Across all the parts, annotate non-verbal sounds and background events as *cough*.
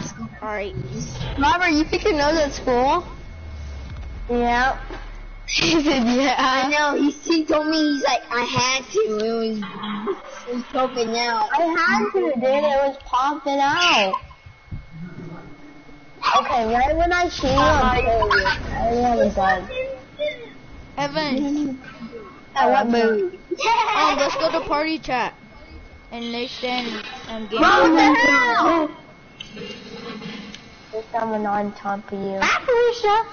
school. Alright. Robert, you pick your nose at school? Yeah. *laughs* he said, I know. He, he told me he's like I had to. It was it was poking out. I had to, dude. It was popping out. Okay, right when I see you, I'm killing you. I haven't done. Evan, At what mood? um, let's go to party chat. And nation and game. What the hell? There's someone on top of you. Ah, Felicia!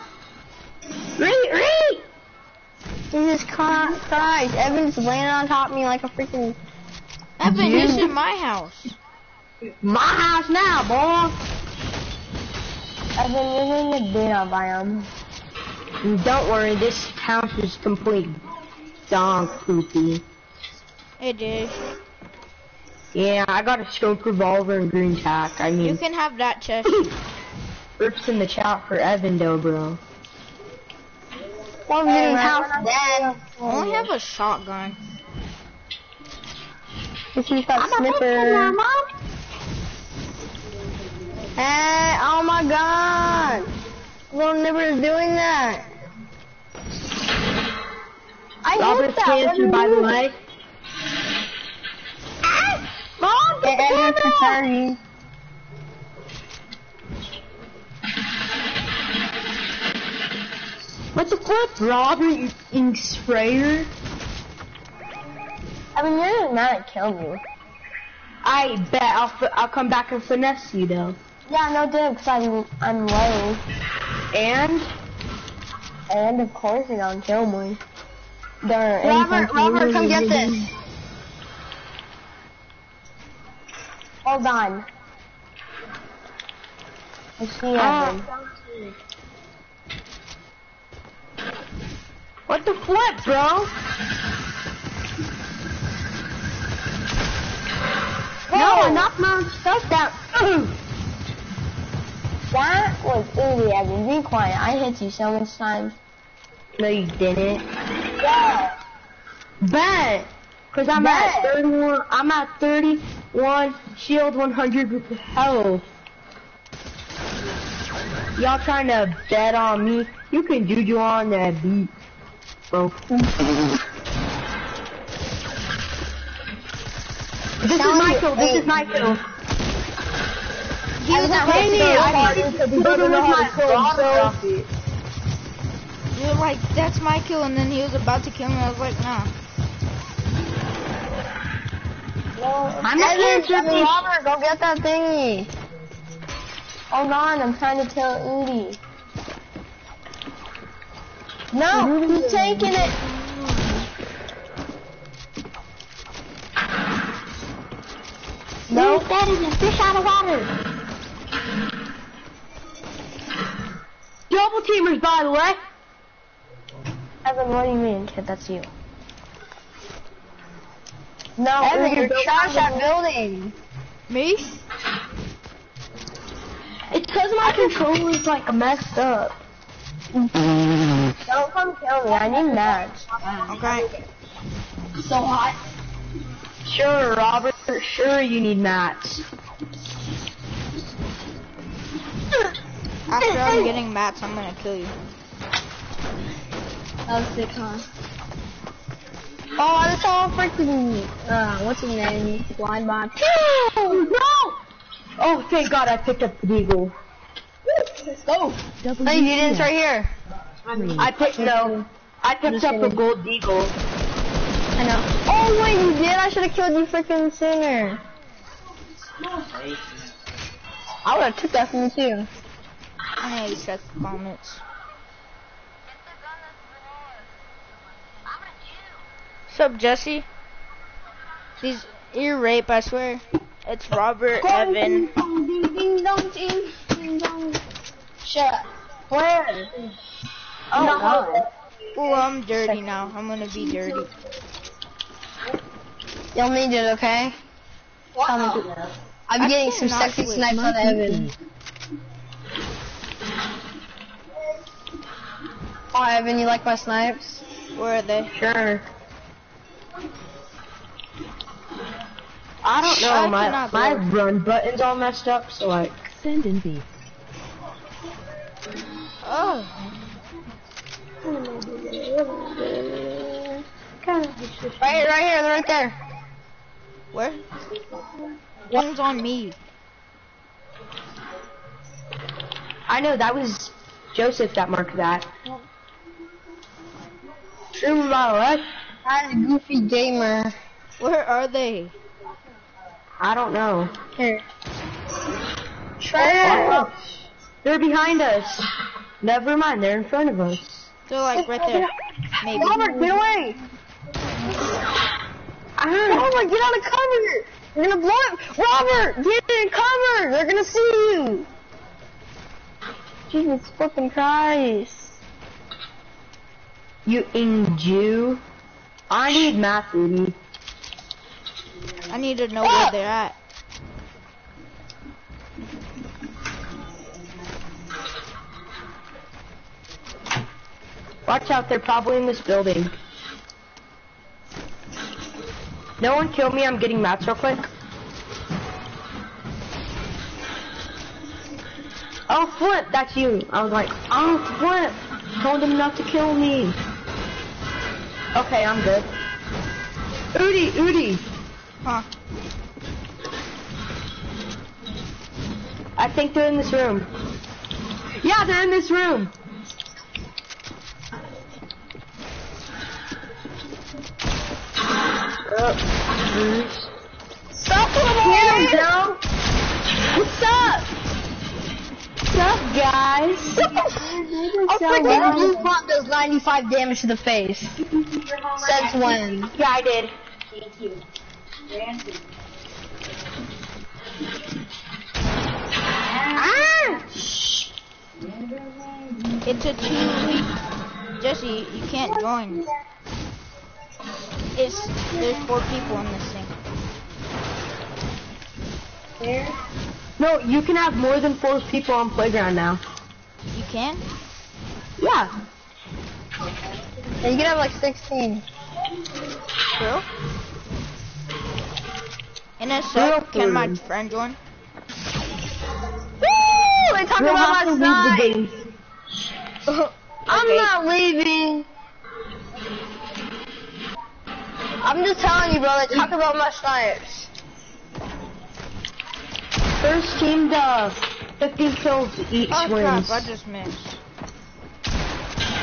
Reed, Reed! Jesus Christ, Christ, Evan's laying on top of me like a freaking... Evan, he's in my house. My house now, boy! Evan, you're in the dinner biome. Don't worry, this house is complete dog poopy. It is. Yeah, I got a scope revolver and green tack. I mean, You can have that chest. *laughs* rips in the chat for Evan though, bro. Well, I'm Hey, getting right house dead. I only have a shotgun. If you got snipper. Hey, oh my god! Little Nipper is doing that. I Robert's hit that. cancer, by the you way. Mom, get Hey, the camera. 30. What the fuck, Robert? You ink sprayer? I mean, you're man that killed me. I bet I'll I'll come back and finesse you though. Yeah, no, dude, because I'm, I'm low. And And of course you don't kill me. There Robert, Robert, come get this. Hold on. I see Ah. Evan. What the flip, bro? No, I knocked my stuff down. That was easy, Evan. Be quiet. I hit you so much times. no, you didn't. Yeah. Bet. Cause I'm at Bet. 31. I'm at 31 shield 100 with health. Y'all trying to bet on me? You can juju on that beat, bro. This is my kill. This is my kill. He was Dang to it, kill I me. already killed him with my sword, You're like, that's my kill, and then he was about to kill me. I was like, nah. I'm not Evan, here I mean, to Robert, go get that thingy. Hold on, I'm trying to tell Edie. No, he's taking it. No, that is a fish out of water. Double teamers, by the way. Evan, what do you mean, kid? That's you. No, Evan, Edie, you're don't trash come at building. Me? It's because my controller's like messed up. Don't come kill me. I need mats. Okay. So hot. Sure, Robert. Sure, you need mats. After I'm getting mats, I'm gonna kill you. That was sick, huh? Oh, I saw freaking, uh, what's his name? Blind bot. No! Oh, thank God I picked up the deagle. Let's go. Hey, you didn't right here. I picked no. I picked up the gold deagle. I know. Oh, wait, you did? I should have killed you freaking sooner. I would have took that from you too. I need to check comments. What's up, Jesse? These ear rape, I swear. It's Robert Evan. Ding ding dong ding ding dong. Shut up. Where? Oh, No. God. Oh, I'm dirty now. I'm gonna be dirty. You'll need it, okay? Wow. I'm I getting some sexy snipes on Evan. Oh, Evan, you like my snipes? Where are they? Sure. I don't know, I my my load. run button's all messed up, so like Send invite. Oh, Right here, right here, they're right there. where? One's on me. I know that was Joseph that marked that. True about what? That's a goofy gamer. Where are they? I don't know. Here. Oh, they're behind us. Never mind, they're in front of us. They're like right there. Maybe. Robert, get away! Ah. Robert, get out of cover! You're gonna blow it! Robert, get in cover! They're gonna see you! Jesus fucking Christ. You ing Jew. I need math, Rudy. I need to know where they're at. Watch out, they're probably in this building. No one kill me, I'm getting mats real quick. Oh, Flip, that's you. I was like, oh, Flip, told him not to kill me. Okay, I'm good. Udi, Udi, Huh? I think they're in this room. Yeah, they're in this room. Oh, Stop Here, boy! What's up? What's up, guys? A freaking blue pump does 95 damage to the face. Since when? Yeah, I did. Ah! It's a two-week. Jesse, you can't join. It's there's four people in this thing. There. No, you can have more than four people on playground now. You can? Yeah. And you can have like 16. True. In a Real sec, can my friend join? Woo! They talking We'll about have to my leave the snipe. game. *laughs* I'm Okay. not leaving. I'm just telling you, bro. They talk about my snipes. First team to 15 kills each Oh crap. I just missed.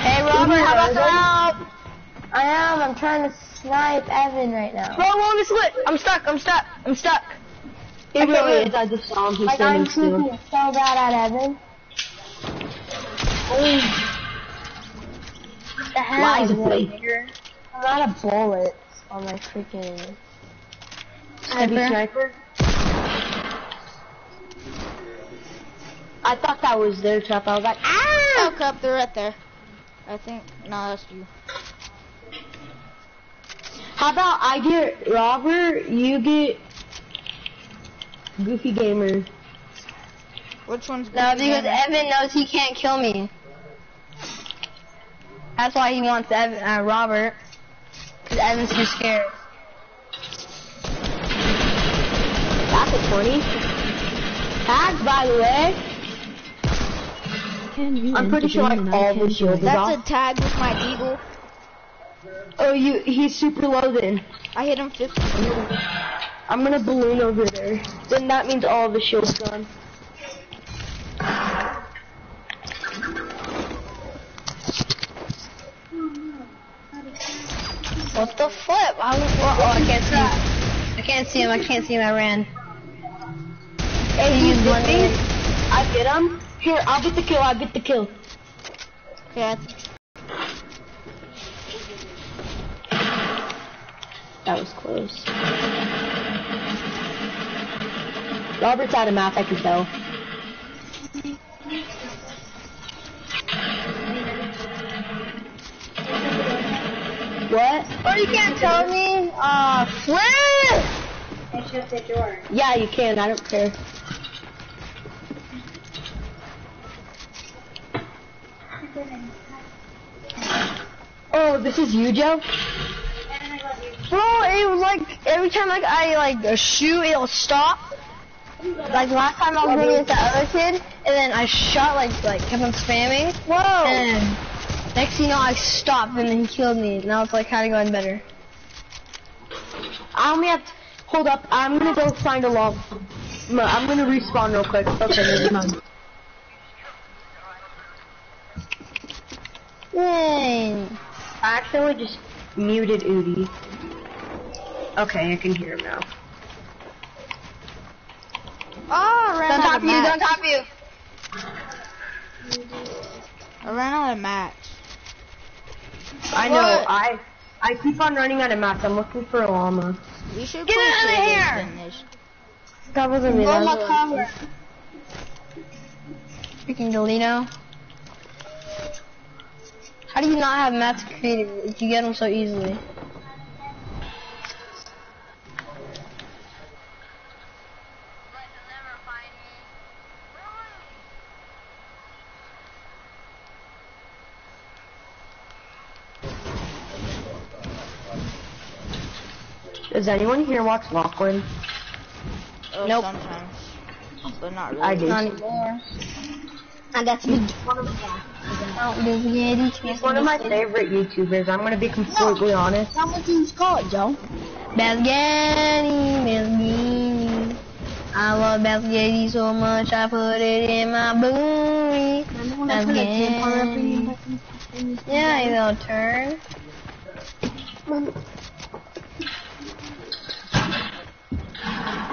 Hey, Robert, how about some help? I am. I'm trying to snipe Evan right now. Bro, won't this lit? I'm stuck. I'm stuck. I'm stuck. It I can't really is. I just saw him. He's Like, I'm standing still. so bad at Evan. The hell, Lies little play. I'm out of bullets on my freaking heavy Sniper? sniper. I thought that was their trap. I was like, ah! Oh crap, they're right there. I think no, that's you. How about I get Robert, you get Goofy Gamer. Which one's No, because Gamer? Evan knows he can't kill me. That's why he wants Evan, uh, Robert. Because Evan's too scared. That's a 20. Tag, by the way. Can you I'm pretty sure like all the shields join? is That's a tag with my deagle. Oh, you, he's super low then. I hit him 50. I'm gonna balloon over there. Then that means all the shields gone. What the flip? I was, oh, oh, I can't see him. I can't see him. I can't see him. I ran. Hey, He's running. I get him. Here, I'll get the kill. I'll get the kill. Okay, I th- That was close. Robert's out of math, I can tell. What? Oh, you can't tell me? Uh, flip! shut the door. Yeah, you can. I don't care. Oh, this is you, Joe? Bro, it was like, every time like I like shoot, it'll stop. Like last time I was doing it to the other kid, and then I shot like like kept on spamming. Whoa! And next thing you know, I stopped, and then he killed me. Now it's like kind of going better. I only have. To, hold up. I'm gonna go find a log. I'm gonna respawn real quick. Okay, never mind. Yay! I actually just muted Udi. Okay, I can hear him now. Oh, I ran Don't out top of you! Don't mats. top you! I ran out of mats. I know. What? I I keep on running out of maps. I'm looking for a llama. We should Get play out of Cities here! in this. That wasn't me. That my was- cover. Freaking Delino. How do you not have mats created if you get them so easily? Does anyone here watch Lachlan? Oh, Nope. Sometimes. But not really. I do. Not anymore. And that's big. One of them. Don't do spaghetti. He's one of my favorite YouTubers. I'm gonna be completely honest. How much you call it, Joe? Basgani, Basgani. I love Basgani so much I put it in my booty. Remember when I put a tampon up in your in your- Yeah, you little turd.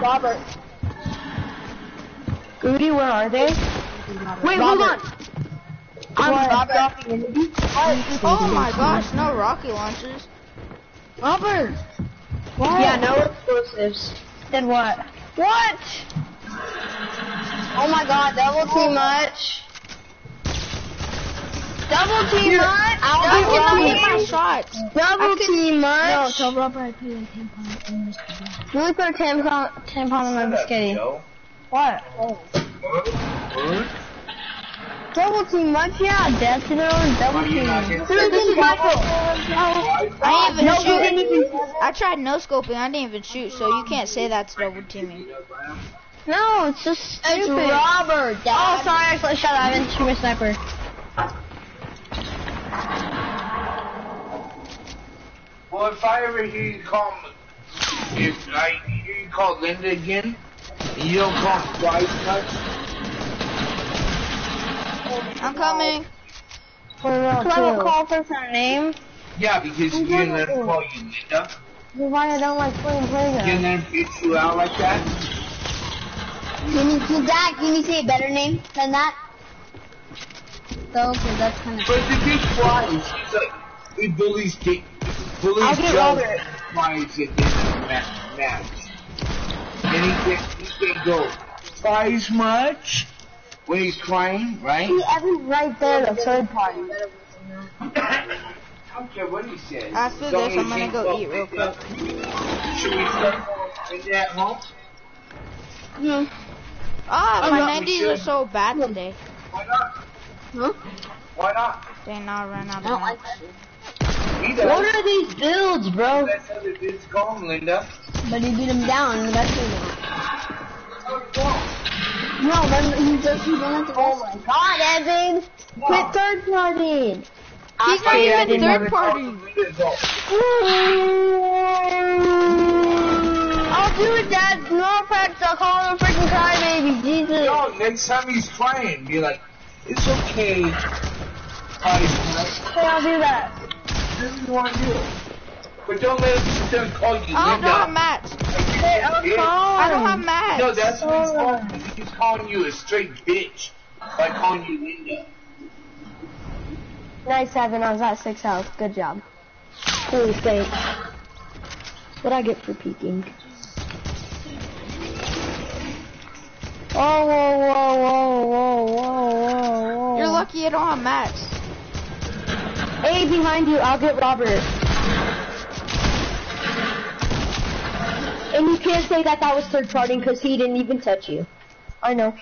Robert. Udi, where are they? Wait, hold on. I'm What? dropping Oh my gosh, no rocket launchers. Robert! Yeah, no explosives. Then what? What? Oh my god, double too much. Double too much? I Double cannot too my shots. Double too much? No, tell Robert I a in this bag. Really put a tampon, tampon on my biscuity. Joe? What? Huh? Double too much? Yeah, that's it on double Why you too not much. getting- Dude, this is my fault. I didn't even No, shoot. you. I tried no scoping. I didn't even shoot, so you can't say that's double teaming. No, it's just stupid. It's Robert, Oh, Dad. sorry, I actually shot. I didn't shoot my sniper. Well, if I ever hear you call, if I hear you call Linda again, and you don't call me twice much, I'm coming. Because I will call for her name. yeah, because you didn't let her call you Linda. That's why I don't like playing You Play-Doh. didn't let her bitch you out like that. Can you, can, Dad, can you say a better name than that? So, because that's kind of. But the bitch flies. She's like, we bullies get, bullies I'll get Joe Robert. Flies at the end the ma- match. And he can, he can go twice much when he's crying, right? Evan's right there, the third party. I don't care what he says. After Don't this, I'm gonna go eat real quick. Should we start in at home? Ah, I'm my not- 90s are so bad today. Why not? Huh? Why not? They now ran out of like What are these builds, bro? That's how the dudes call him, Linda. But he beat him down in the best game. No, but he just he went to Oh my god, Evan! Quit third party! He's not even didn't third Never party. called him I'll do it, Dad. No practice. I'll call him a freaking crybaby. Jesus. No, next time he's crying, be like, it's okay. Probably Okay, I'll do that. Whatever you want to do. But don't let him sit there and call you I don't Linda. have mats. Hey, I'm Yeah. I don't have calling. mats. No, that's what he's calling you. He's calling you a straight bitch by calling you Linda. Nice, Evan. I was at six health. Good job. Holy thanks. What I get for peeking? Oh, whoa, whoa, whoa, whoa, whoa, whoa, whoa. You're lucky I don't have mats. Hey, behind you, I'll get Robert. And you can't say that that was third party because he didn't even touch you. I know.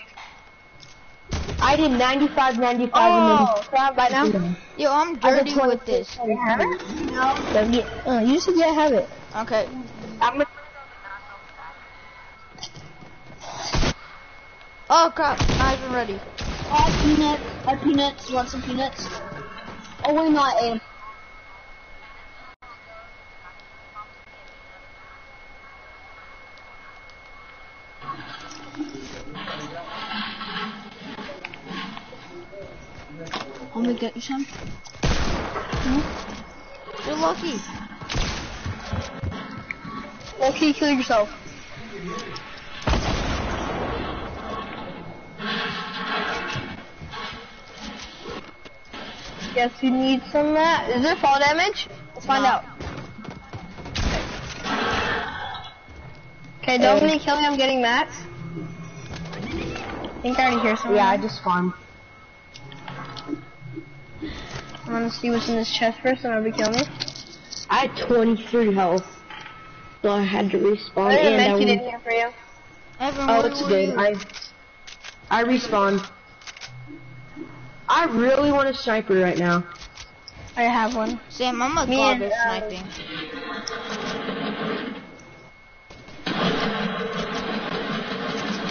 I did 95, 95, Oh, crap, by now? and then... Yo, I'm I got dirty with this. You have it? No. Yeah, uh, you said yeah, I have it. Okay. I'm gonna... Oh crap, not even ready. I have peanuts. I have peanuts. Want some peanuts? Oh wait, no, I ate 'em. Let me get you some. Hmm? You're lucky. Okay, kill yourself. Guess you need some that. Is there fall damage? Let's find No. out. Okay, don't me kill me, I'm getting mats. I think I already hear someone. Yeah, I just farmed. I'm gonna see what's in this chest first and nobody kill me. I had 23 health. So I had to respawn I didn't and I make it in here for you. Evan, Oh, it's were good. I I respawned. I really want a sniper right now. I have one. Sam, I'm a Me god and, at uh, sniping.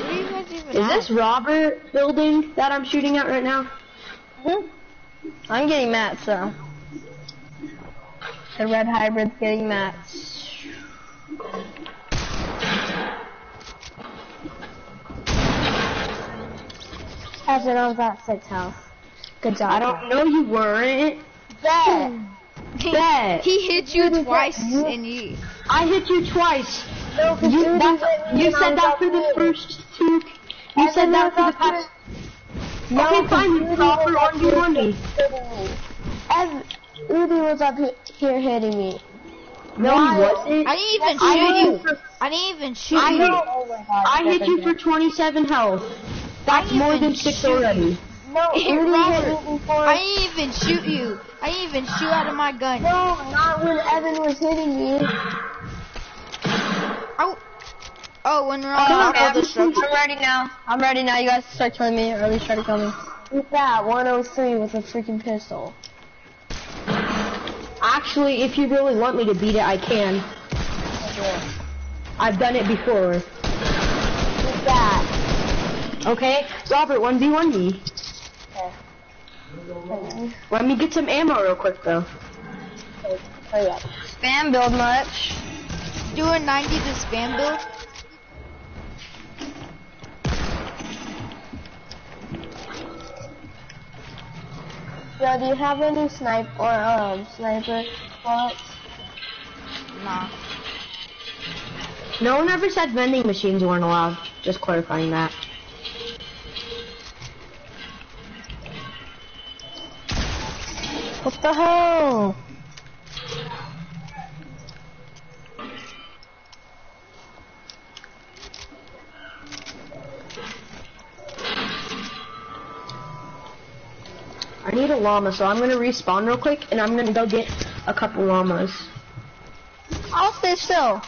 Where are you guys even Is at? this Robert building that I'm shooting at right now? Mhm. I'm getting mats, so. The red hybrid's getting mats. Evan, I was at six health. Good job. I don't know you weren't. Bet. Hmm. Bet. he hit you twice and you. I hit you twice. You, that's, you said that for the first two. You said that for the past. Okay, fine. You Robert on you on me. Ev, Udi was up here hitting me. No, he wasn't. I didn't even I shoot hit you. you for I didn't even shoot I you. hit- Oh god. I hit you for 27 health. That's more than six shoot already. No, Hey, Udi Robert, before. I didn't even shoot you. I didn't even shoot out of my gun. No, not when Evan was hitting me. Oh, oh when we're on Come on, top man. of the structure. I'm ready now. I'm ready now. You guys start killing me, or at least try to kill me. With that 103 with a freaking pistol. Actually, if you really want me to beat it, I can. I've done it before. With that. Okay, Robert, 1v1 me. Let me get some ammo real quick though. Hurry up. Spam build much. Doing 90 to spam build. Yo, do you have any snipe or um sniper bullets? Nah. No one ever said vending machines weren't allowed. Just clarifying that. What the hell? I need a llama, so I'm gonna respawn real quick, and I'm gonna go get a couple llamas. I'll stay still.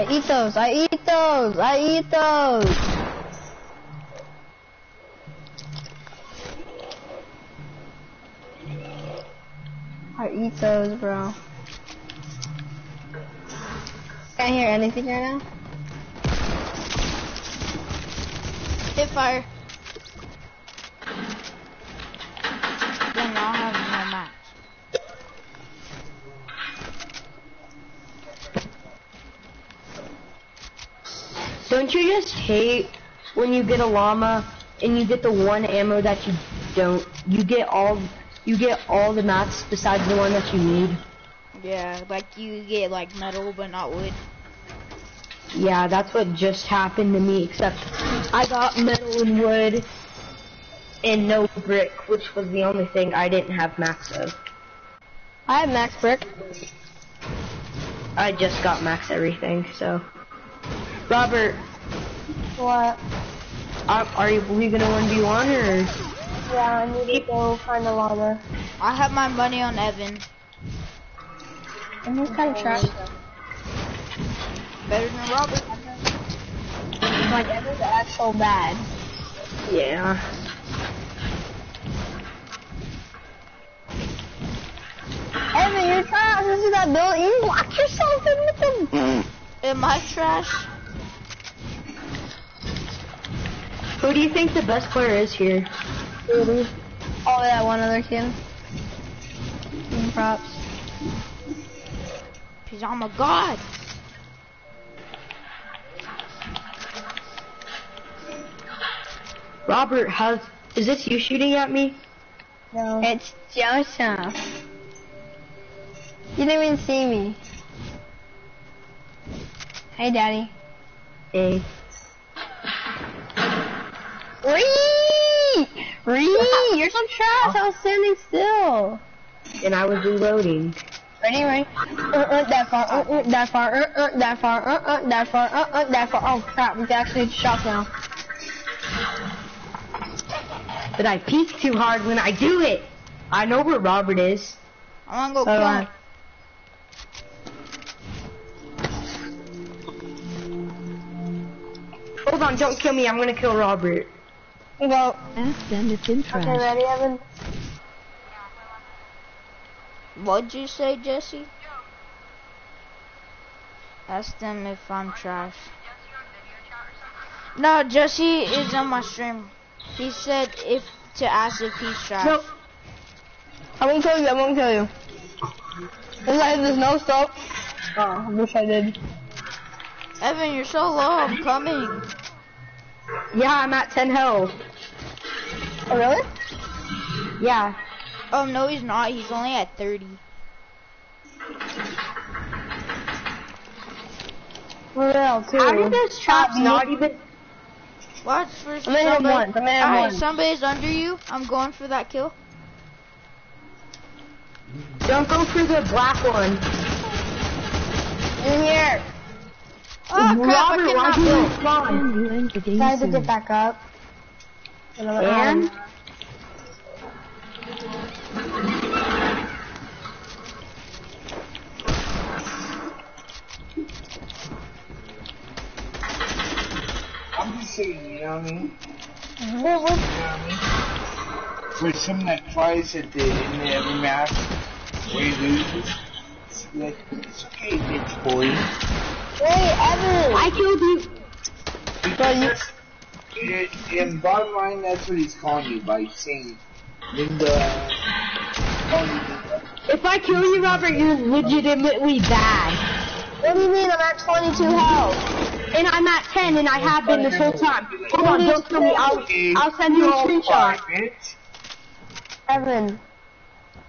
I eat those. I eat those. I eat those. I eat those, bro. Can't hear anything right now. Hit fire. Then I'll have no match. Don't you just hate when you get a llama and you get the one ammo that you don't? You get all you get all the mats besides the one that you need. Yeah, like you get like metal but not wood. Yeah, that's what just happened to me. Except I got metal and wood and no brick, which was the only thing I didn't have max of. I have max brick. I just got max everything. So, Robert, What? are, are you we gonna one v one or? Yeah, I need to go find a llama. I have my money on Evan. And he's kind of trash. Better than Robert. Like, Evan's actual bad. Yeah. Evan Evan, you're trash. This is that build. You lock yourself in with them. Am I trash? Who do you think the best player is here? Oh, that one other kid. Mm, Props. Because I'm a god. Robert, has is this you shooting at me? No. It's Joseph. You didn't even see me. Hey, Daddy. Hey. Ree! Ree! *laughs* You're so trash. I was standing still. And I was reloading. Ready, ready? Uh, uh, that far, uh, uh, that far, uh, uh, that far, uh, uh, that far, uh, uh, that far. Oh crap, we can actually shot now. But I peek too hard when I do it. I know where Robert is. I wanna go kill him. Hold on, don't kill me. I'm gonna kill Robert. Go. Ask them if interest. Okay, ready, Evan? What'd you say, Jesse? Ask them if I'm trash. No, Jesse is on my stream. He said if to ask if he's trash. No. I won't kill you, I won't kill you. There's, like, there's no soap. Oh, I wish I did. Evan, you're so low. I'm coming. Yeah, I'm at 10 health. Oh, really? Yeah. Oh no, he's not. He's only at 30. For real, too. How did those traps Uh, not even... Watch for I'm gonna hit him somebody. once. I'm gonna hit him Alright, somebody's under you. I'm going for that kill. Don't go for the black one. In here. Oh crap! I Robert, why cannot do you build. respawn? And you end the game Try to get back up. ¿Eh? Another And? I'm just saying, you know what I mean? What, what? You know what I mean? For someone that tries at the end of every match where he loses, it's like, it's okay, bitch boy. Hey, Evan! I killed you. Because in, in bottom line, that's what he's calling you by saying Linda. calling you Linda. If I kill you, Robert, you're legitimately bad. What do you mean? I'm at 22 health. And I'm at 10, and I have been this whole time. Hold on, don't kill me. I'll, I'll send you a screenshot. Bitch. Evan,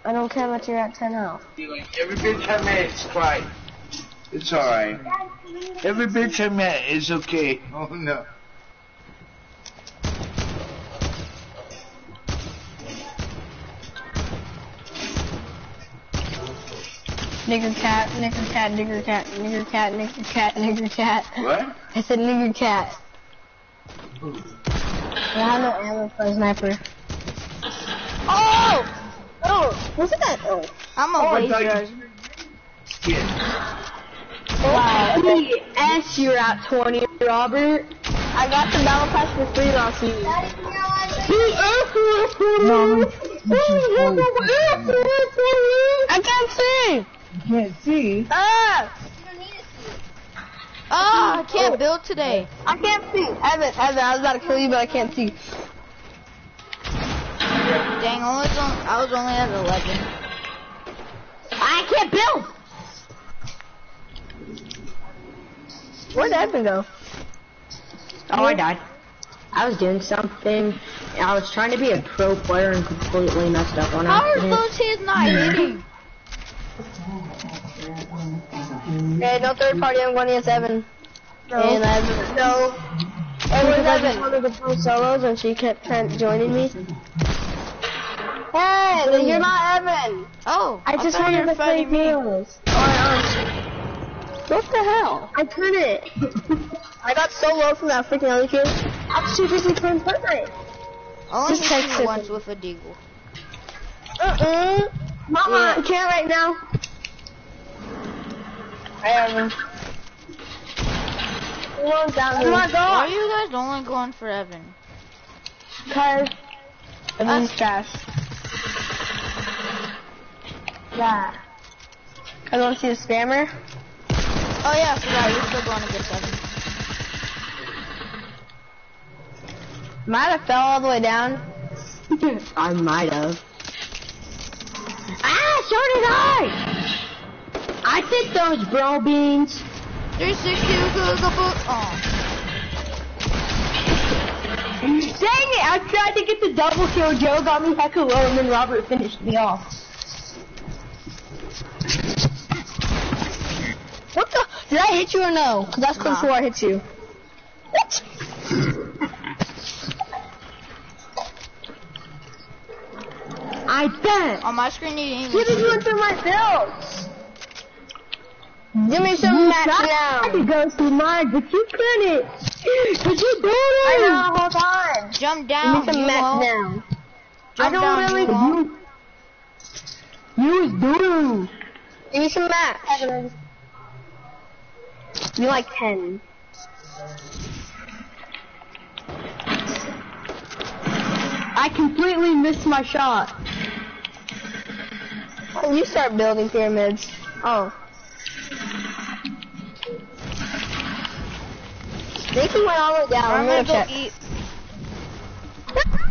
I don't care that you're at 10 health. You're like, every bitch I met is quiet. It's alright. Every bitch I met is okay. *laughs* Oh no. Nigger cat, nigger cat, nigger cat, nigger cat, nigger cat, nigger cat. What? I said nigger cat. I have no ammo for a sniper. Oh! Oh! What's that? Oh. I'm a Oh, I thought laser. you- Skin. Wow. Yes, you're at 20, Robert. I got the battle pass for free last week. I can't see! Can't see. Ah! Oh, I can't build today. I can't see! Evan, Evan, I was about to kill you, but I can't see. Dang, I was, on, I was only at 11. I can't build. Where'd Evan go? Oh, I died. I was doing something. I was trying to be a pro player and completely messed up on How are accident. those hits not hitting? Okay, no third party, I'm going against Evan. And Evan, no. Evan, I just wanted to play solos and she kept trying joining me. Hey, then you're not Evan. Oh, I just thought wanted to play me. solos. What the hell? I couldn't. *laughs* I got so low from that freaking other kid. I'm too busy playing Fortnite. I only Just hit you once with a deagle. Uh-uh. Mama, I can't right now. I haven't. Oh my god! Why are you guys only going for Evan? Cause Evan's fast. Yeah. I don't see a spammer. Oh yeah, forgot. You're still going to get seven. Might have fell all the way down. *laughs* I might have. So did I! I did those bro beans. 360 Oh. Dang it! I tried to get the double kill. Joe got me heck alone, and then Robert finished me off. What the? Did I hit you or no? Cause that's nah. before I hit you. I bet. On my screen, you didn't. What did you do my builds? Give me some match now. I could go through mine, but you couldn't. *gasps* But you do it. I know, hold on. Jump down. Give me some match now. Jump I don't down, really. You, you is doo. Give me some match. You like ten. I completely missed my shot. Oh, you start building pyramids. Oh. They can went all the way down. I'm, I'm gonna, gonna go eat. *laughs*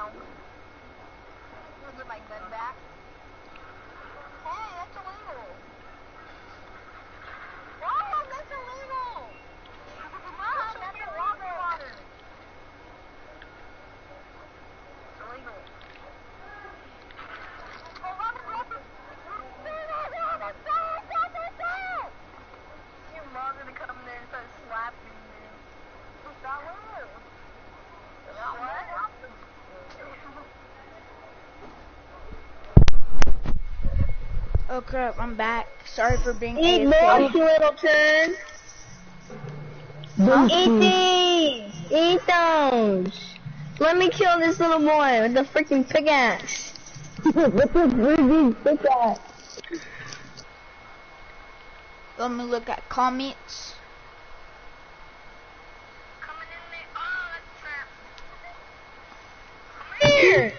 himself. He'll get my gun back. Hey, that's illegal. Mom, that's illegal. Mom, that's illegal. Water. It's illegal. Oh, Robert, Robert. Your mom's gonna come in there and start slapping you. It's not illegal. What? Oh crap, I'm back. Sorry for being Eat AFK. those, you little turd. Eat these. Eat those. Let me kill this little boy with the freaking pickaxe. *laughs* with the freaking pickaxe. Let me look at comments. Coming in there. Oh, that's trap. Here.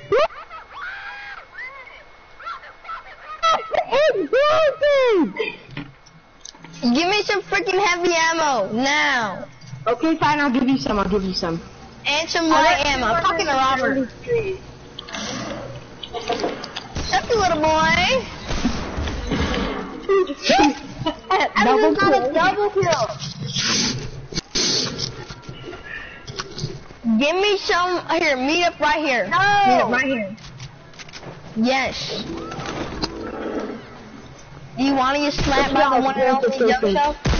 Give me some freaking heavy ammo now. Okay, fine. I'll give you some. I'll give you some. And some light ammo. I'm talking to Robert. Shut the little boy. *laughs* Double Double got a kill. double kill. Give me some here. Meet up right here. No. Meet up right here. Yes. Do you want to get slapped by the one and only jump show?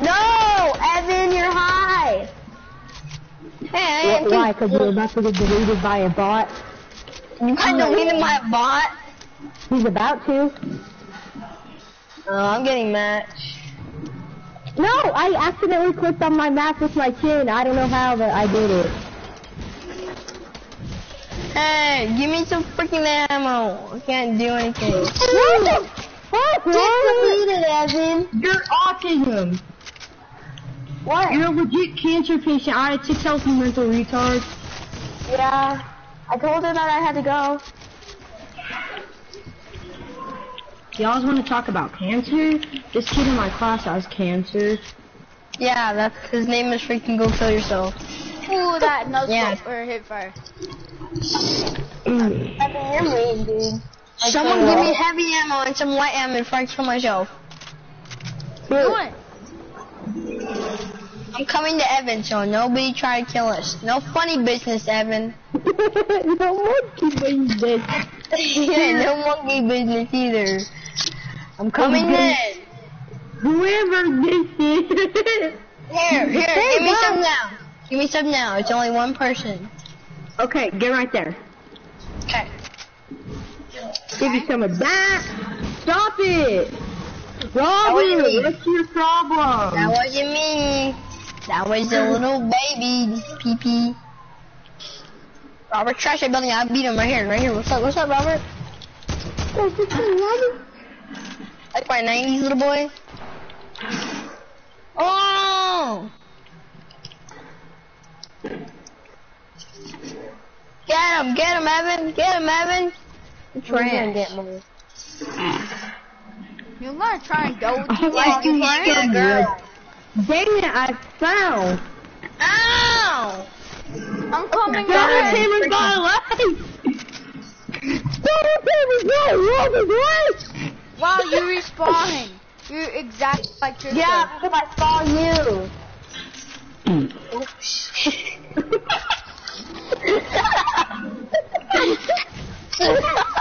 No, Evan, you're high. Hey, I Wh- Why? Because you're about to get deleted by a bot. You got deleted by a bot. He's about to. Oh, I'm getting matched. No, I accidentally clicked on my map with my chin. I don't know how, but I did it. Hey, give me some freaking ammo. I can't do anything. What the fuck, Get deleted, Evan. You're autism. What? You're a legit cancer patient. I had six health, you mental retard. Yeah. I told her that I had to go. Y'all want to talk about cancer? This kid in my class has cancer. Yeah, that's his name is freaking go kill yourself. Ooh, that *laughs* no Yeah. scope or hit fire. Mm. Evan, you're mean, dude. Someone give me heavy ammo and some light ammo before I kill myself. What? I'm coming to Evan, so nobody try to kill us. No funny business, Evan. *laughs* no monkey business. yeah, *laughs* no monkey business either. I'm coming Okay. in. Whoever this is. Here, here, Hey, give me some now. Give me some now. It's only one person. okay, get right there. Okay. Give you some of that. Stop it. Me. what's your problem? That wasn't me. That was a little baby pee pee. Robert trash that building. I beat him right here, right here. What's up? What's up, Robert? Like my 90s little boy. Oh! Get him, get him, Evan, get him, Evan. Trash. You're gonna try and go with *laughs* Oh, you like you? A girl. Dang it, I fell. Ow! I'm coming in. Tamer's got away. Double Tamer's got away. Wow, you respawn. You're exactly like your Yeah, because I saw you.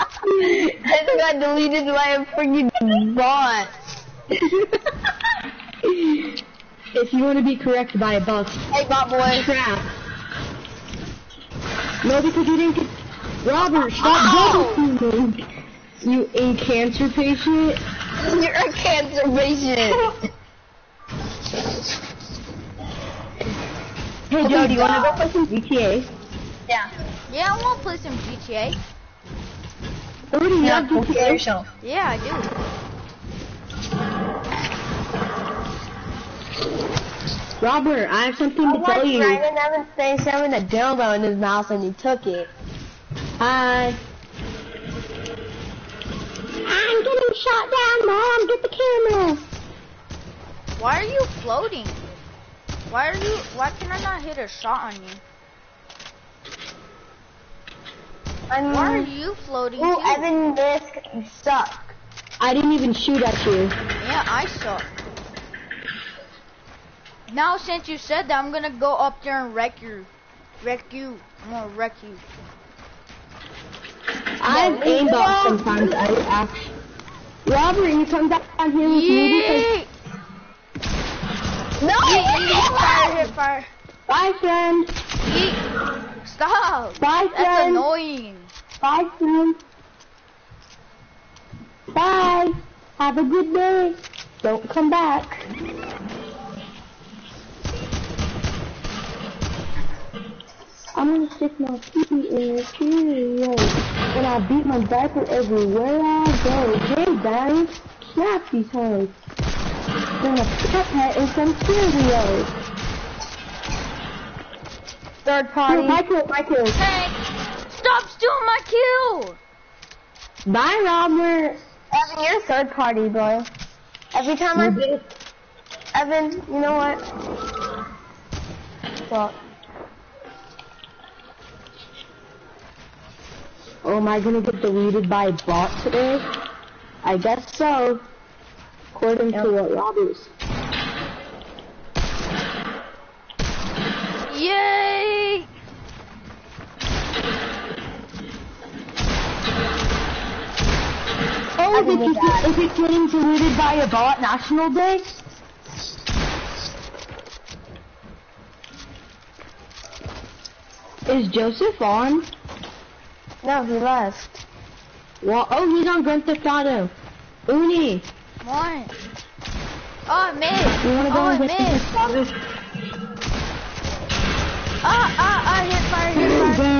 *laughs* *laughs* I just got deleted by a freaking bot. if you want to be corrected by a bot, Hey, bot boy. trap. No, because you didn't get. Robert, stop oh! double teaming. You a cancer patient? You're a cancer patient. Hey Joe, do you wanna go play some GTA? yeah. Yeah, I want to play some GTA. Who do you Yeah, have go kill yourself. Yeah, I do. Robert, I have something I to tell watched you. Ryan Evans say having a dildo in his mouth and he took it. Hi. I'm getting shot down, Mom. Get the camera. Why are you floating? Why are you? Why can I not hit a shot on you? I'm, Why are you floating? Ooh, too? Evan Disc, you suck. I didn't even shoot at you. Yeah, I suck. Now since you said that, I'm gonna go up there and wreck you. Wreck you. I'm gonna wreck you. I have aimbot sometimes. I actually. Robert, you come down here with me because. Yeet! No! Hit fire, fire. Bye, friend. Yeet! Stop! Bye, That's friend. annoying. Bye, friend. Bye. Have a good day. Don't come back. I'm gonna stick my feet in the Cheerios, and I beat my diaper everywhere I go. Hey, guys, snap these hoes. Gonna pet pet and some Cheerios. Third Here, party. my kill, my kill. Hey! Stop stealing my kill! Bye, Robert. Evan, you're third party, bro. Every time I... Evan, you know what? Well, Oh, am I gonna get deleted by a bot today? I guess so. According to what Robert's. Yay! Oh, I can is do it, it getting deleted by a bot National Day? Is Joseph on? no, he left. Well, oh, he's on Grand Theft Auto. Uni, What? Oh, I missed! you wanna go oh, I on Grand missed! Ah, ah, ah, hit fire, hit fire.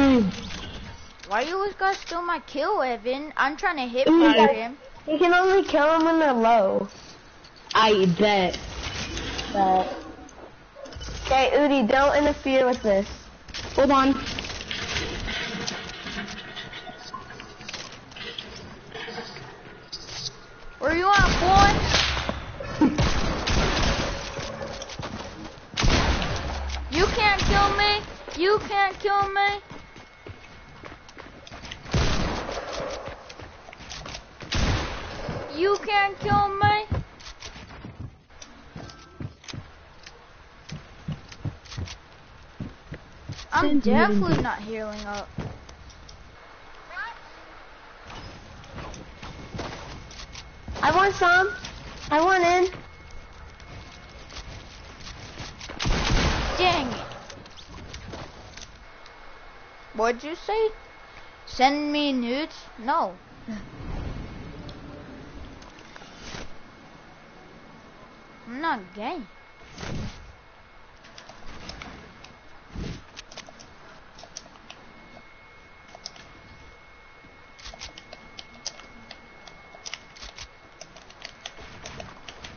Bang. Why you always gotta steal my kill, Evan? I'm trying to hit Ooh, fire I- him. You can only kill him when they're low. I bet. But... Okay, Udi, don't interfere with this. Hold on. Where you at, boy? *laughs* You can't kill me. You can't kill me. You can't kill me. I'm Send me an definitely not healing up. I want some. I want in. Dang it. What'd you say? Send me nudes? No. *laughs* I'm not gay.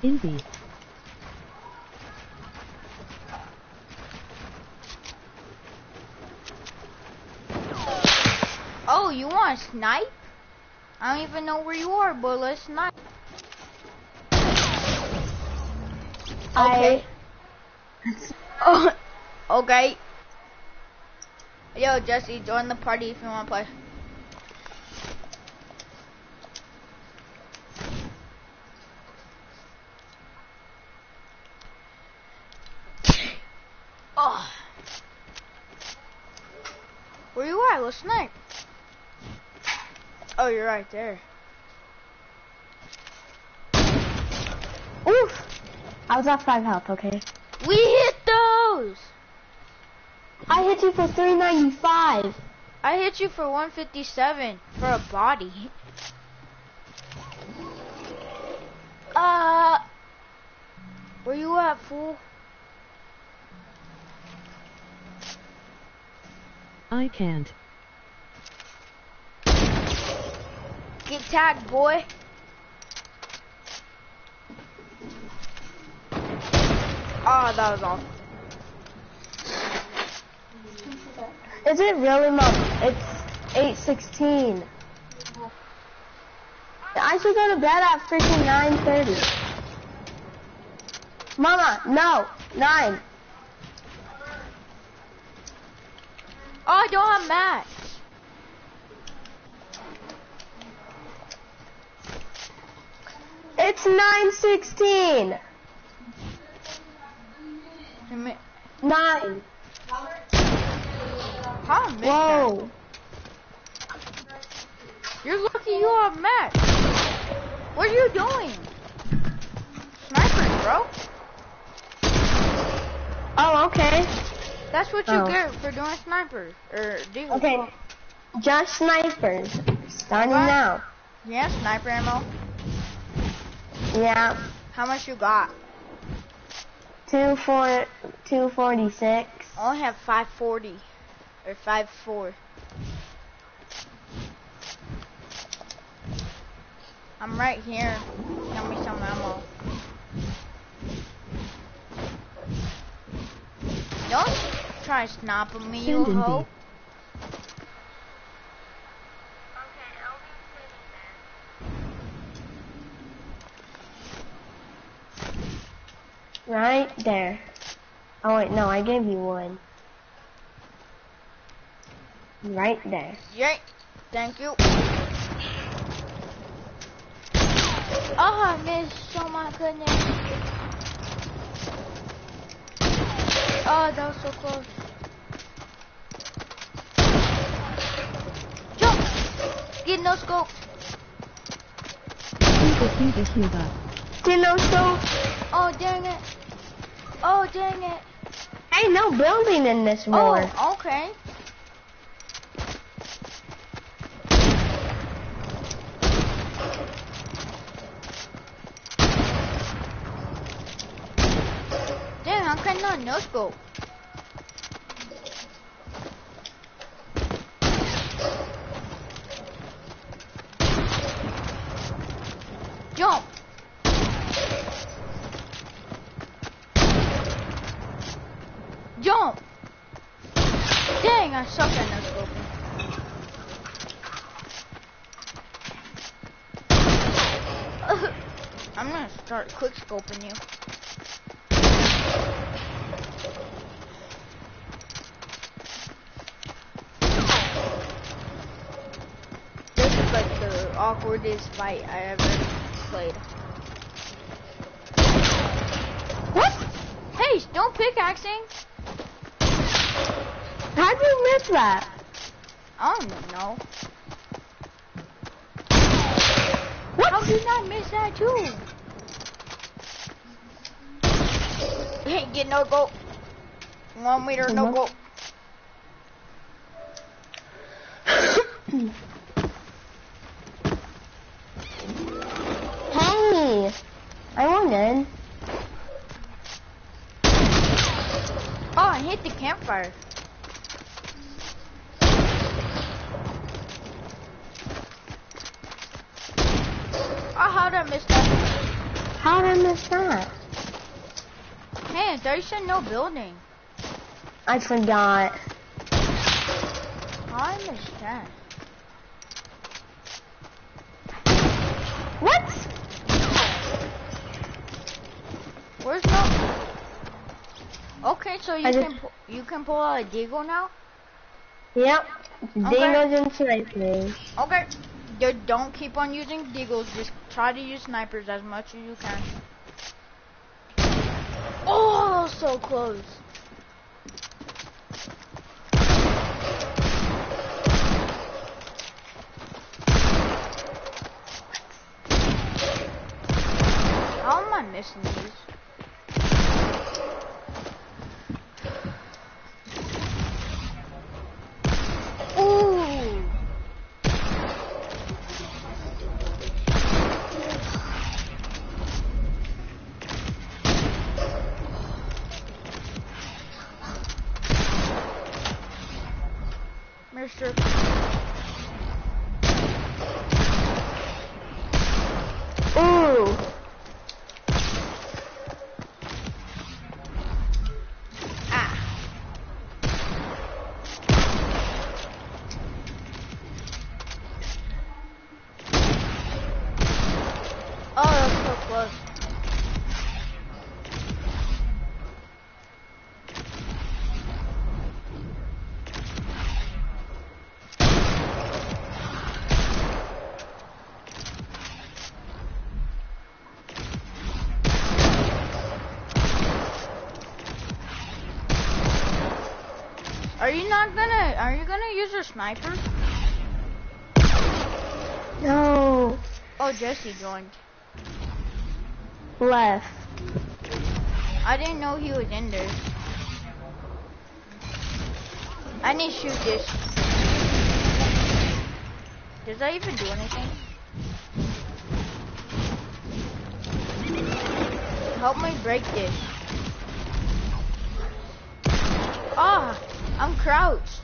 Envy. Oh, you want to snipe? I don't even know where you are, but let's snipe. Okay. *laughs* Oh, okay. Yo, Jesse, join the party if you want to play. *laughs* Oh. Where you at? Let's snipe. Oh, you're right there. I was off five health, okay? We hit those! I hit you for 395. I hit you for 157 for a body. Uh, where you at, fool? I can't. Get tagged, boy. Oh, that was off. Is it really, Mom? It's 8.16. I should go to bed at freaking 9.30. Mama, no, 9. Oh, I don't have mats. It's 9.16. I 9. How missed that? Whoa. You're lucky you have mats. What are you doing? Snipers, bro. Oh, okay. That's what you Oh. get for doing snipers or deagle. Okay. Just snipers. Starting What? now. Yeah, sniper ammo. Yeah. How much you got? Two four two forty six. I only have 540 or 54. I'm right here. Give me some ammo. Don't try snapping me, you Send in hoe. beef. Okay, LB sitting there. Right there. Oh wait, no, I gave you one. Right there. Yeah, Thank you. Oh, I missed. Oh my goodness. Oh, that was so close. Jump! Get no scope. Cuba, Cuba, Cuba. Dino so Oh, dang it. Oh, dang it. Ain't no building in this war. Oh, okay. Dang, how can not no scope? Jump! Jump! Dang, I suck at no scoping. I'm gonna start quick scoping you. This is like the awkwardest fight I ever played. What? Hey, don't pickaxing. How'd you miss that? I don't know. How did I miss that too? Hey, get no goal. One meter, no mm-hmm. go. Hey, I won in. Oh, I campfire. Oh, ah, how did I miss that? How did I miss that? Hey, thought you no building. I forgot. How I missed that? What? Where's no? Okay, so you I can you can pull out a deagle now. Yep. Dingoes and snipers. Okay. Dude, don't keep on using deagles. Just try to use snipers as much as you can. Oh, so close. How am I missing these? Ooh. Ooh. Ah. Oh, that's so close. Are you not gonna, are you gonna use your sniper? No. Oh, Jesse joined. Left. I didn't know he was in there. I need to shoot this. Does that even do anything? Help me break this. Ah, I'm crouched.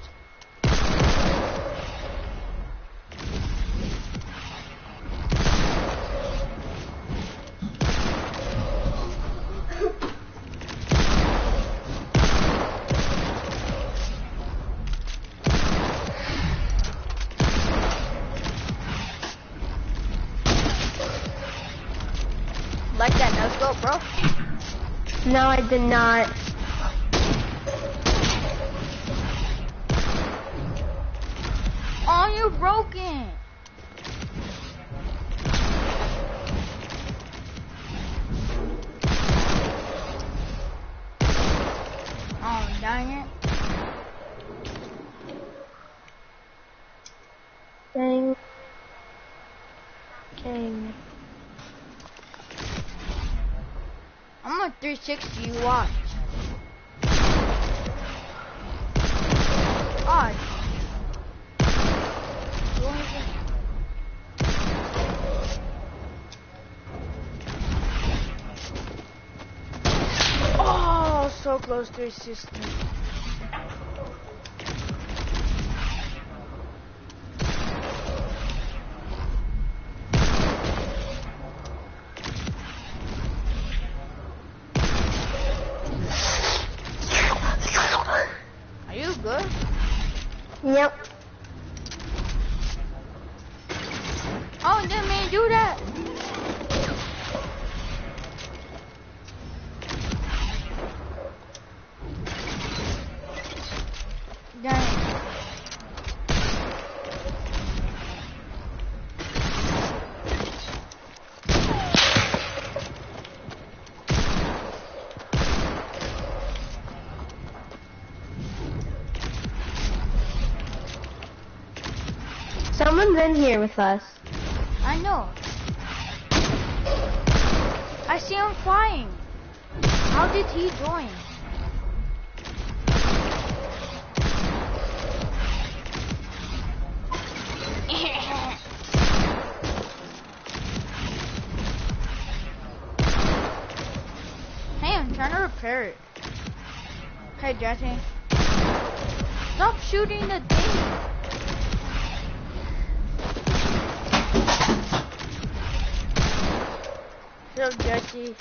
Like that no scope, bro. No, I did not. Chicks, do you want? Odd. Oh, so close to his sister. Someone's in here with us. I know. I see him flying. How did he join? hey, I'm trying to repair it. Hey, Jesse. Stop shooting the thing. So Jesse.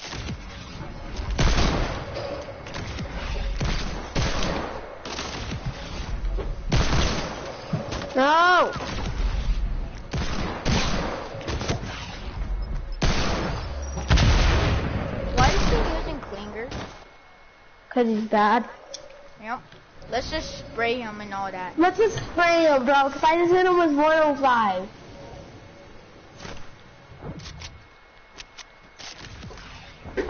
No. Why is he using Klinger? Cause he's bad. Yep. Let's just spray him and all that. Let's just spray him, bro. Cause I just hit him with 105.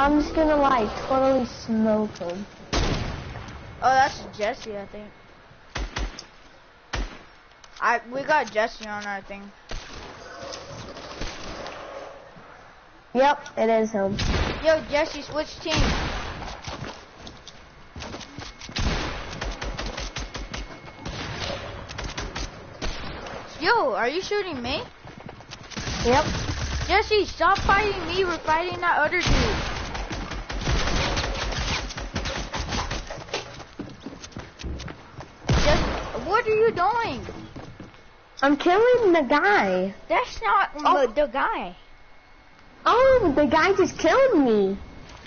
I'm just gonna like totally smoke him. Oh, that's Jesse, I think. I we got Jesse on our thing. Yep, it is him. Yo, Jesse, switch team. Yo, are you shooting me? Yep. Jesse, stop fighting me. We're fighting that other dude. Just, what are you doing? I'm killing the guy. That's not Oh. the guy. Oh, the guy just killed me.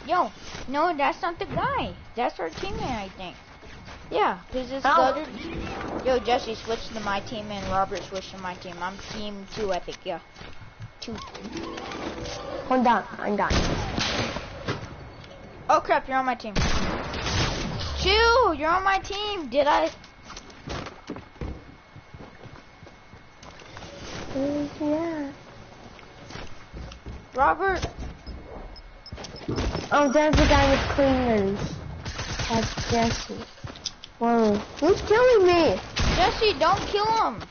Yo, no, that's not the guy. That's our teammate, I think. Yeah, because it's the Oh. other. Yo, Jesse, switched to my team, and Robert, switched to my team. I'm team two, I think. Yeah, two. Hold on, I'm done. Oh crap, you're on my team. Chill, you're on my team. Did I? Yeah. Robert, Oh, there's the guy with cleaners. That's Jesse. Whoa. Who's killing me? Jesse, don't kill him.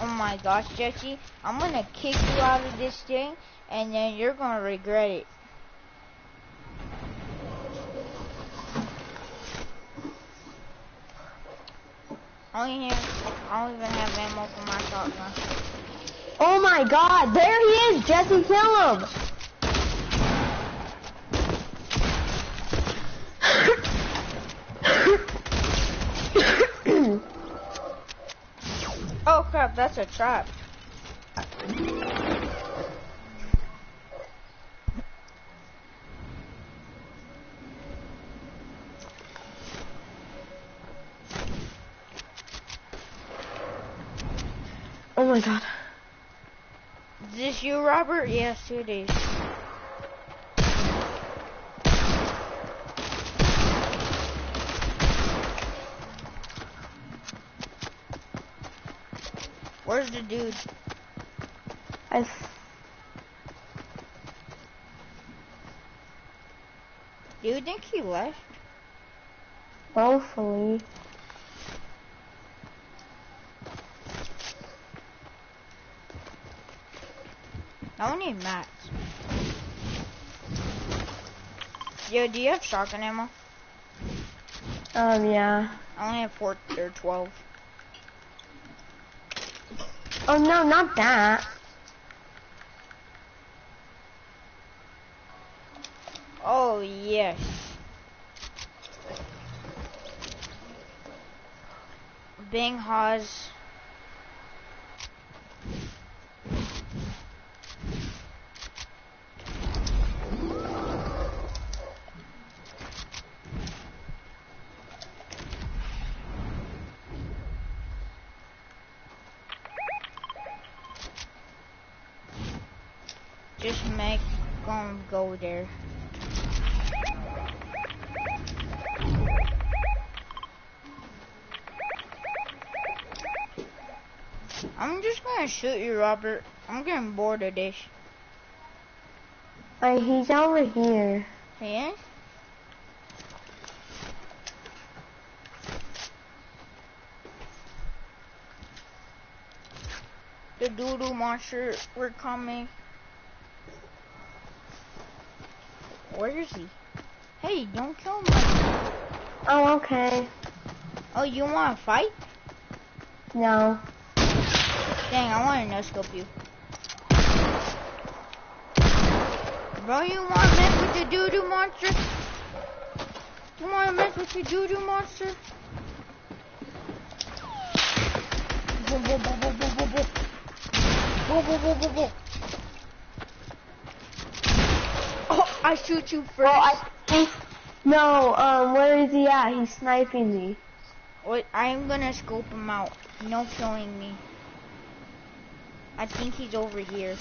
Oh my gosh, Jesse, I'm gonna kick you out of this thing, and then you're gonna regret it. I don't even, I don't even have ammo for my shotgun. Oh my god, there he is! Jesse, kill him! *coughs* Oh crap, that's a trap. Oh my god. Is this you, Robert? Yes, it is. Where's the dude? I Do you think he left? hopefully. I don't need mats. Yo, do you have shotgun ammo? Um, yeah. I only have four or twelve. Oh no, not that. Oh yes. Bing Haas. Just make them go there. I'm just gonna shoot you, Robert. I'm getting bored of this. Uh, he's over here. He is? The doodoo monster, we're coming. Where is he? Hey, don't kill me. Oh, okay. Oh, you wanna fight? No. Dang, I wanna no scope you. Bro, you wanna mess with the doo-doo monster? You wanna mess with the doo-doo monster? Boom, boom, boom, boom, boom, boom, boom. Boom, boom, boom, boom, boom. Oh, I shoot you first. Oh, I. No, um, where is he at? He's sniping me. Wait, I'm gonna scope him out. No killing me. I think he's over here.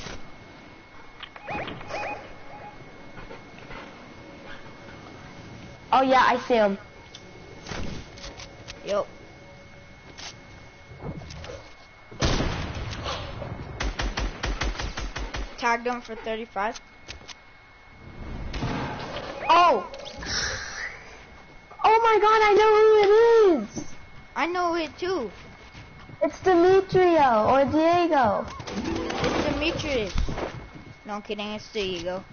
Oh yeah, I see him. Yep. Tagged him for 35. Oh! Oh my god, I know who it is! I know it too. It's Demetrio or Diego. It's Demetrius. No I'm kidding, it's Diego.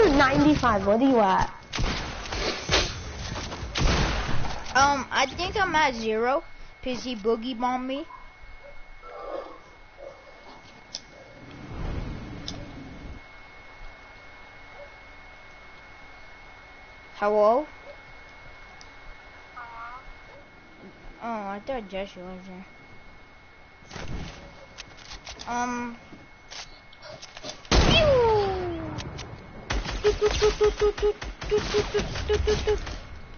I you for 95. What are you at? Um, I think I'm at zero because he boogie bombed me. Hello? Oh, I thought Jesse was there. Um.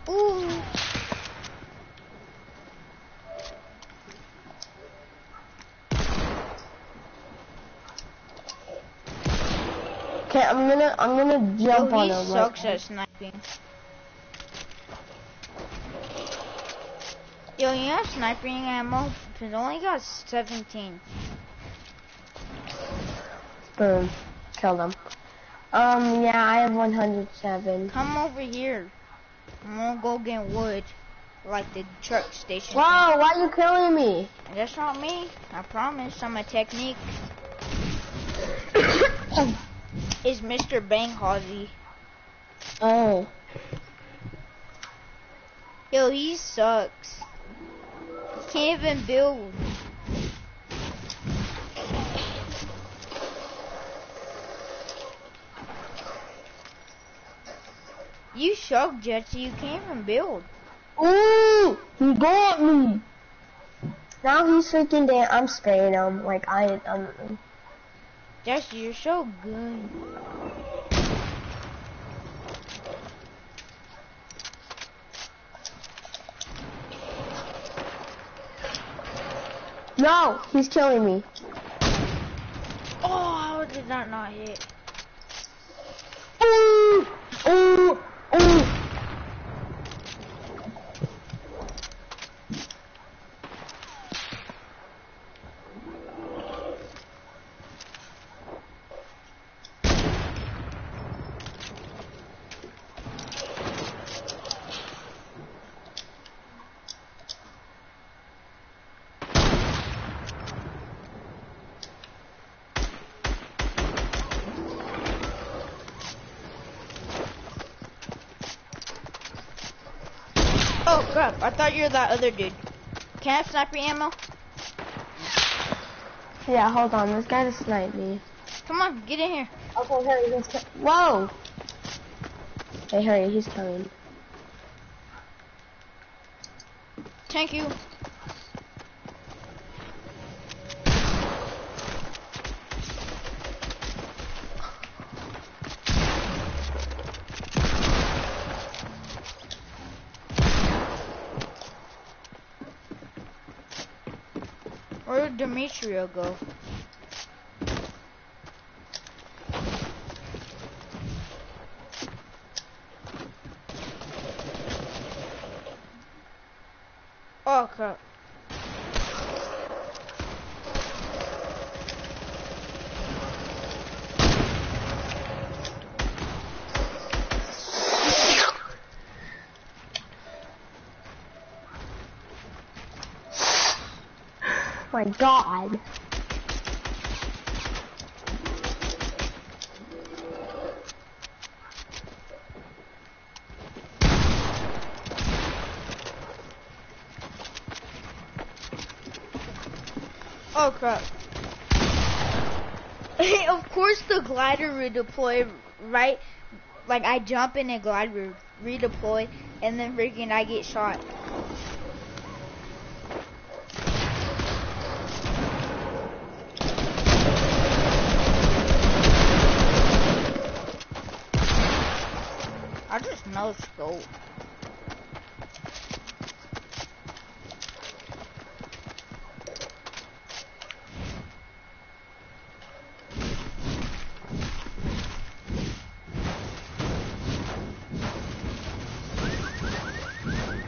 Ooh. Okay, I'm gonna I'm gonna jump on he him. like- sucks at sniping. Yo, you have sniping ammo? I only got 17. Boom. Kill them. Um, yeah, I have 107. Come over here. I'm gonna go get wood. Like the truck station. Whoa, why are you killing me? That's not me. I promise. I'm a technique. Is Mr. Banghausen. Oh. Yo, he sucks. He can't even build. You suck, Jetsy. You can't even build. Ooh, he got me. Now he's freaking dead. I'm spraying him. Like I, um, Jetsy, you're so good. no, he's killing me. Oh, how did that not hit? Ooh, ooh. Oh crap! I thought you were that other dude. Can I have sniper ammo? Yeah, hold on. This guy just sniped me. Come on, get in here. Okay, hurry. He's co- Whoa. Hey, hurry. He's coming. Thank you. Where did Demetrio go? Oh crap. My God. Oh crap. *laughs* of course the glider redeploy right like I jump in a glider redeploy and then freaking I get shot. Know scope.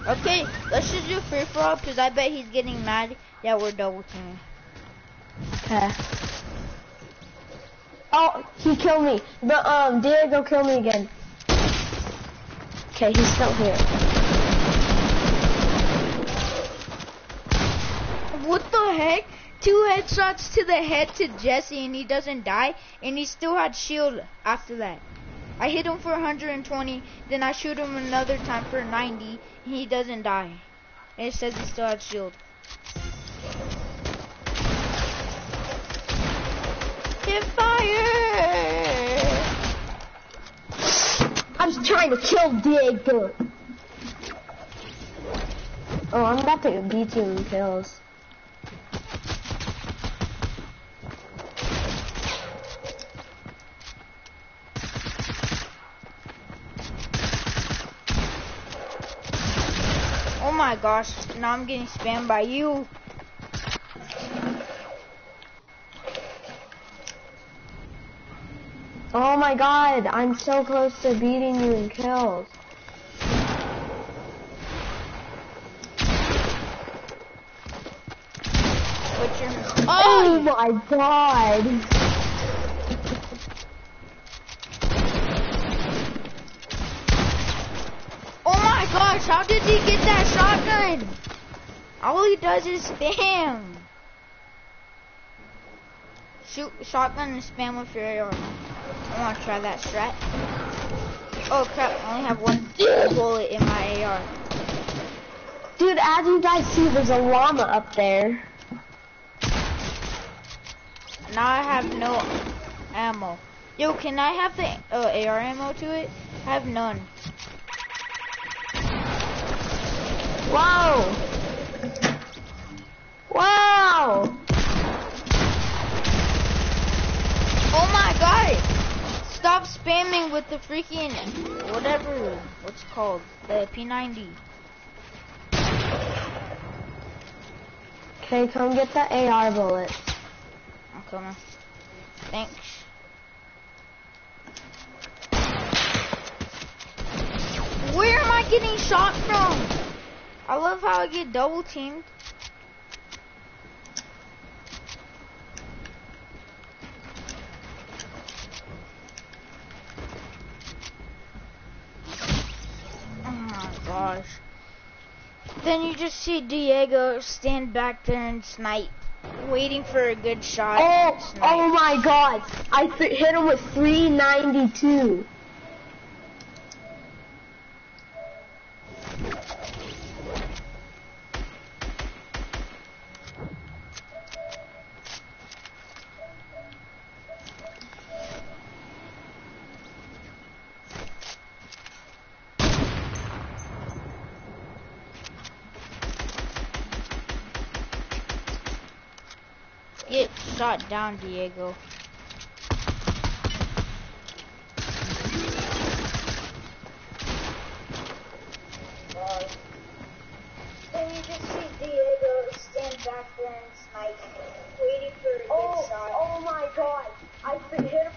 Okay, let's just do free for all because I bet he's getting mad that we're double teaming. Okay. Oh, he killed me. But um, Diego killed me again. Okay, he's still here. What the heck? two headshots to the head to Jesse and he doesn't die, and he still had shield after that. I hit him for 120, then I shoot him another time for 90, and he doesn't die. And it says he still had shield. Hit fire! I was trying to kill Diego. Oh, I'm about to beat you in kills. Oh my gosh, now I'm getting spammed by you. Oh my god, I'm so close to beating you in kills. What's your... Oh Oh! my god. Oh my gosh, how did he get that shotgun? All he does is spam. Shoot shotgun and spam with your AR. I want to try that strat. Oh crap, I only have one bullet in my AR. Dude, as you guys see, there's a llama up there. Now I have no ammo. Yo, can I have the uh, AR ammo to it? I have none. Wow. Wow. Oh my god! Stop spamming with the freaking whatever what's called the P90. Okay, come get the AR bullet. I'm coming. Thanks. Where am I getting shot from? I love how I get double teamed. Oh my gosh. Then you just see Diego stand back there and snipe, waiting for a good shot. Oh, oh my god. I th hit him with 392. Get shot down, Diego. Then you just see Diego stand back there and snipe, waiting for a good Oh, shot. oh my god. I th hit him.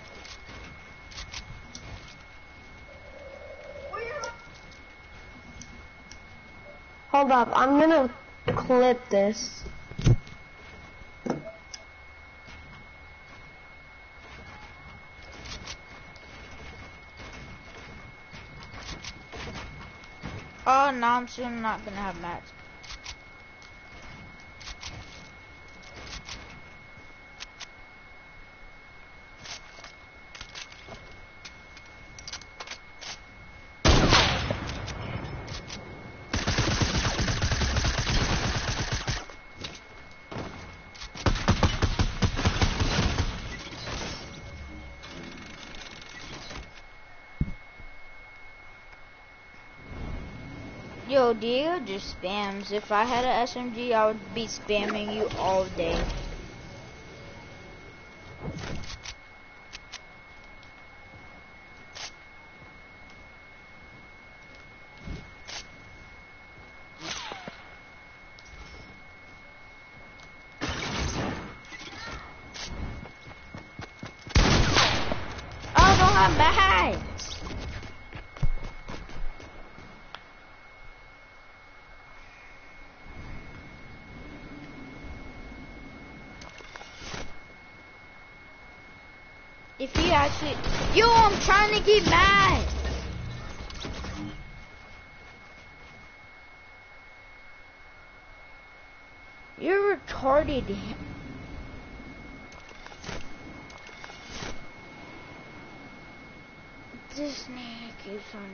Hold up, I'm gonna clip this. Oh, no, I'm soon not gonna have mats. Yo, Diego just spams. If I had an SMG, I would be spamming you all day. actually... Yo, I'm trying to get mad! You're retarded. This nigga keeps on...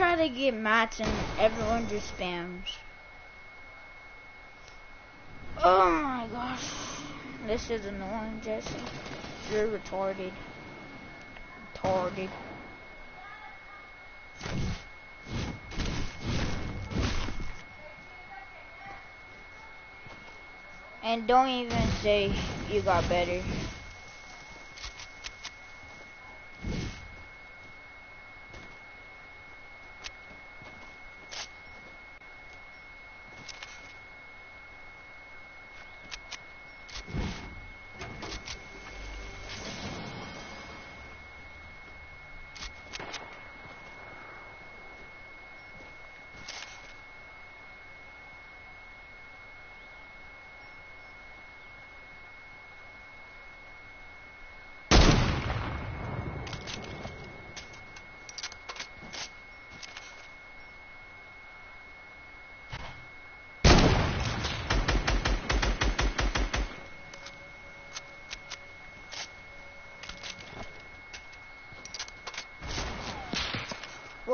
Trying to get mats and everyone just spams. Oh my gosh. This is annoying, Jesse. You're retarded. Retarded. And don't even say you got better.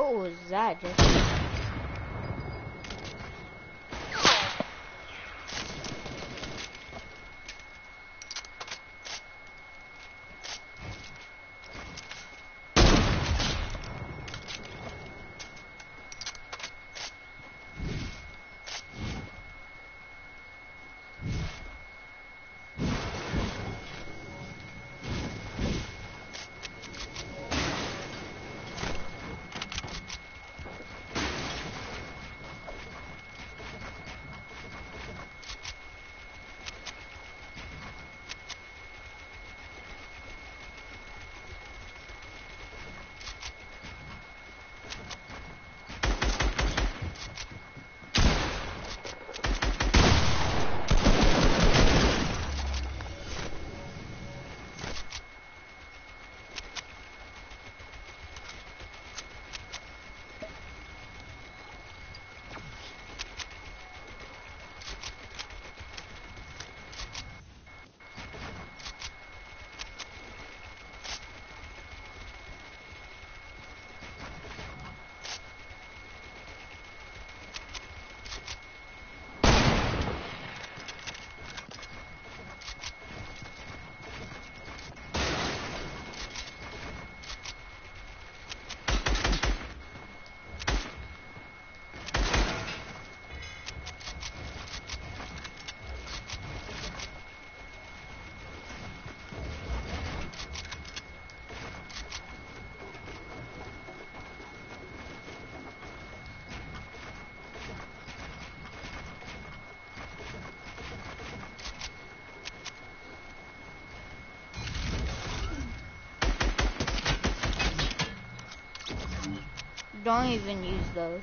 What was that, Don't even use those.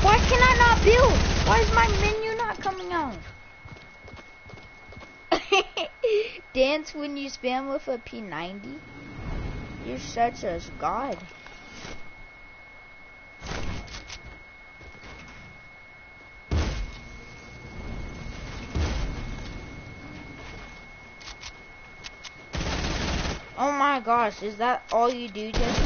Why can I not build? Why is my menu not coming out? *laughs* Dance when you spam with a P90? You're such a god. Oh my gosh, is that all you do, Jesse?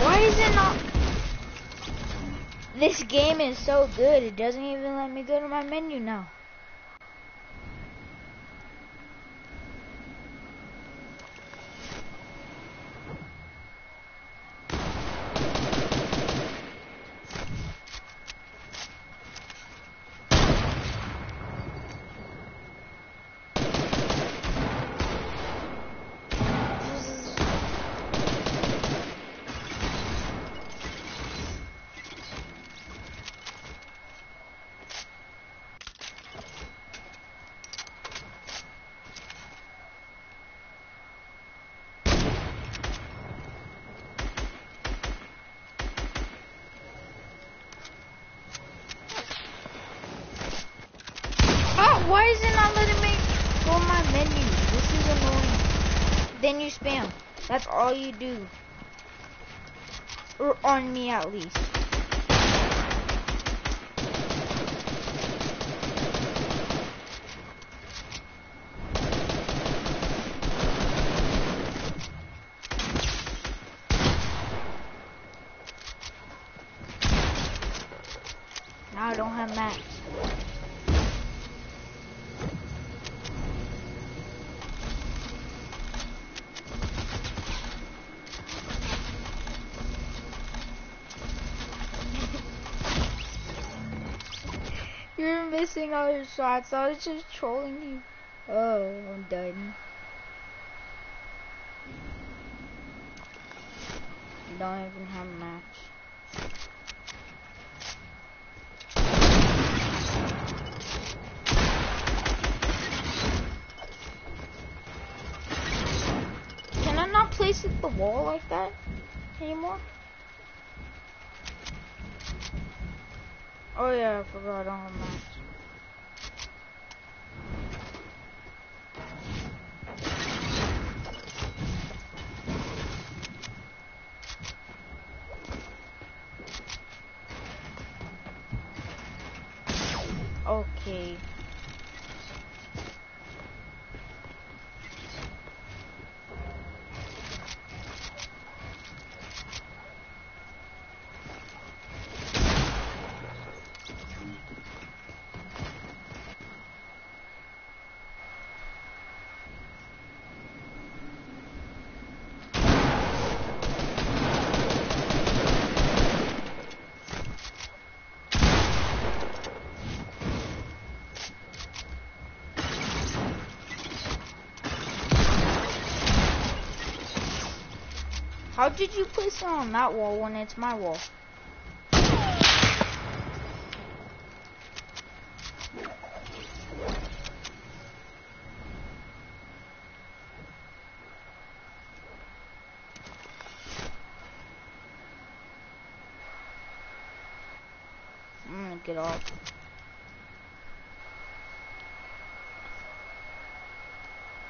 Why is it not? This game is so good, it doesn't even let me go to my menu now. You do. Or on me at least. Now I don't have mats. You're missing all your shots. I was just trolling you. Oh, I'm done. You don't even have a match. Can I not place it the wall like that anymore? Oh yeah, I forgot I don't have mats. Okay. How did you place it on that wall when it's my wall?